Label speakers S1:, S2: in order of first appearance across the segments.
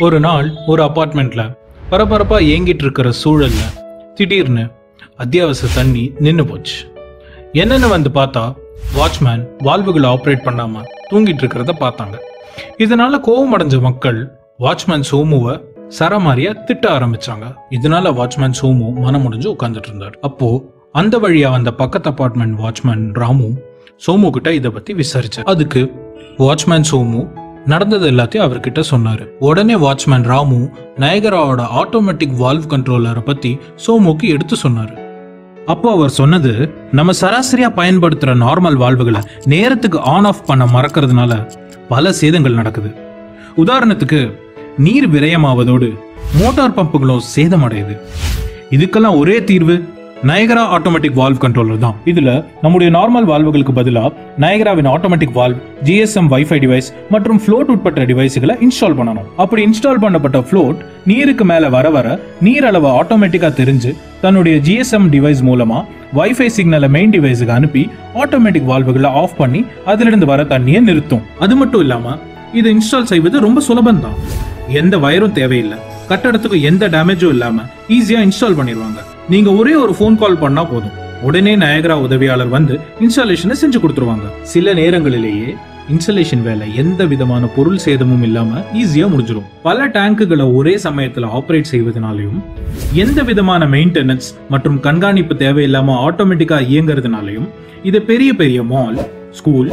S1: ஒரு நாள் ஒரு அபார்ட்மெண்ட்ல பரபரப்பா ஏங்கிட்டு இருக்கிற சூழல்ல திடீர்னு அத்தியாவசிய தண்ணி நின்னு போச்சு. என்னென்னு வந்து பார்த்தா வாட்ச்மேன் வால்வுகளை ஆப்ரேட் பண்ணாம தூங்கிட்டு இருக்கிறத பார்த்தாங்க. இதனால கோவம் அடைஞ்ச மக்கள் வாட்ச்மேன் சோமுவை சரமாரியா திட்ட ஆரம்பிச்சாங்க. இதனால வாட்ச்மேன் சோமு மனம் முடிஞ்சு உட்காந்துட்டு இருந்தார். அப்போ அந்த வழியா வந்த பக்கத்து அபார்ட்மெண்ட் வாட்ச்மேன் ராமு சோமு கிட்ட இதை பத்தி விசாரிச்சார். அதுக்கு வாட்ச்மேன் சோமு நடந்தது எல்லாத்தையும் அவர்கிட்ட சொன்னாரு. உடனே வாட்ச்மேன் ராமு நயகராவோட ஆட்டோமேட்டிக் வால்வ் கண்ட்ரோலரை பத்தி சோமுக்கு எடுத்து சொன்னாரு. அப்போ அவர் சொன்னது நம்ம சராசரியா பயன்படுத்துற நார்மல் வால்வுகளை நேரத்துக்கு ஆன் ஆஃப் பண்ண மறக்கிறதுனால பல சேதங்கள் நடக்குது. உதாரணத்துக்கு நீர் விரயமாவதோடு மோட்டார் பம்புகளும் சேதமடையுது. இதுக்கெல்லாம் ஒரே தீர்வு நயகரா ஆட்டோமேட்டிக் வால்வ் கண்ட்ரோலர் தான். இதுல நம்முடைய நார்மல் வால்வுகளுக்கு பதிலாக நயகராவின் automatic valve GSM wifi device மற்றும் ஃப்ளோட் உட்பட்ட டிவைஸுகளை இன்ஸ்டால் பண்ணணும். அப்படி இன்ஸ்டால் பண்ணப்பட்ட ஃப்ளோட் நீருக்கு மேல வர வர நீர் அளவு ஆட்டோமேட்டிக்கா தெரிஞ்சு தன்னுடைய ஜிஎஸ்எம் டிவைஸ் மூலமா வைஃபை சிக்னலை மெயின் டிவைஸுக்கு அனுப்பி ஆட்டோமேட்டிக் வால்வுகளை ஆஃப் பண்ணி அதிலிருந்து வர தண்ணியை நிறுத்தும். அது மட்டும் இல்லாம இதை இன்ஸ்டால் செய்வது ரொம்ப சுலபம் தான் எந்த வயரும் தேவையில்லை. கட்டடத்துக்கு எந்த டேமேஜும் இல்லாம ஈஸியா இன்ஸ்டால் பண்ணிடுவாங்க நீங்க ஒரே ஒரு ஃபோன் கால் பண்ணா போதும். உடனே நயகரா உதவியாளர் வந்து இன்ஸ்டாலேஷனை செஞ்சு கொடுத்துருவாங்க. சில நேரங்களிலேயே இன்ஸ்டலேஷன் வேலை எந்த விதமான பொருள் சேதமும் இல்லாம ஈஸியா முடிஞ்சிடும் பல டேங்குகளை ஒரே சமயத்துல ஆப்ரேட் செய்வதனாலையும் எந்த விதமான மெயின்டெனன்ஸ் மற்றும் கண்காணிப்பு தேவையில்லாம ஆட்டோமேட்டிக்கா இயங்குறதுனாலையும் இது பெரிய பெரிய mall school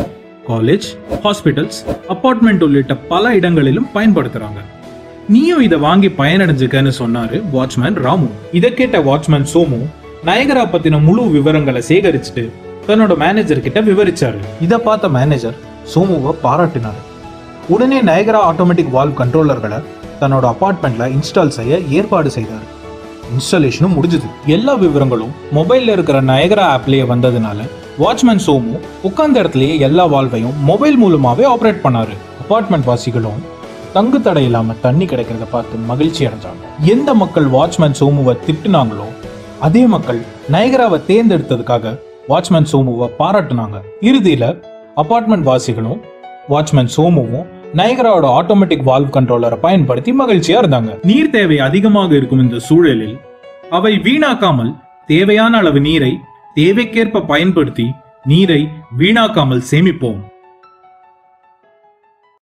S1: college hospitals apartment உள்ளிட்ட பல இடங்களிலும் பயன்படுத்துறாங்க. நீயும் இதை வாங்கி பயனடைஞ்சுக்கன்னு சொன்னாரு வாட்ச்மேன் ராமு. இதை கேட்ட வாட்ச்மேன் சோமு நயகரா பத்தின முழு விவரங்களை சேகரிச்சுட்டு தன்னோட மேனேஜர் கிட்ட விவரிச்சாரு. இதை பார்த்த மேனேஜர் சோமுவை பாராட்டினாரு. உடனே நயகரா ஆட்டோமேட்டிக் வால்வ் கண்ட்ரோலர்களை தன்னோட அபார்ட்மெண்ட்ல இன்ஸ்டால் செய்ய ஏற்பாடு செய்தார். இன்ஸ்டாலேஷனும் முடிஞ்சது. எல்லா விவரங்களும் மொபைல்ல இருக்கிற நயகரா ஆப்லயே வந்ததுனால வாட்ச்மேன் சோமு உட்கார்ந்த இடத்துலயே எல்லா வால்வையும் மொபைல் மூலமாவே ஆப்ரேட் பண்ணாரு. அபார்ட்மெண்ட் வாசிகளும் தங்கு தடை இல்லாம தண்ணி கிடைக்கிறத பார்த்து மகிழ்ச்சி அடைஞ்சாங்க. எந்த மக்கள் வாட்ச்மேன் சோமுவை திட்டுனாங்களோ அதே மக்கள் நயகராவை தேர்ந்தெடுத்ததுக்காக வாட்ச்மேன் சோமுவை பாராட்டுனாங்க. இறுதியில அபார்ட்மெண்ட் வாசிகளும் வாட்ச்மேன் சோமுவும் நயகராவோட ஆட்டோமேட்டிக் வால்வ் கண்ட்ரோலரை பயன்படுத்தி மகிழ்ச்சியா இருந்தாங்க. நீர் தேவை அதிகமாக இருக்கும் இந்த சூழலில் அவை வீணாக்காமல் தேவையான அளவு நீரை தேவைக்கேற்ப பயன்படுத்தி நீரை வீணாக்காமல் சேமிப்போம்.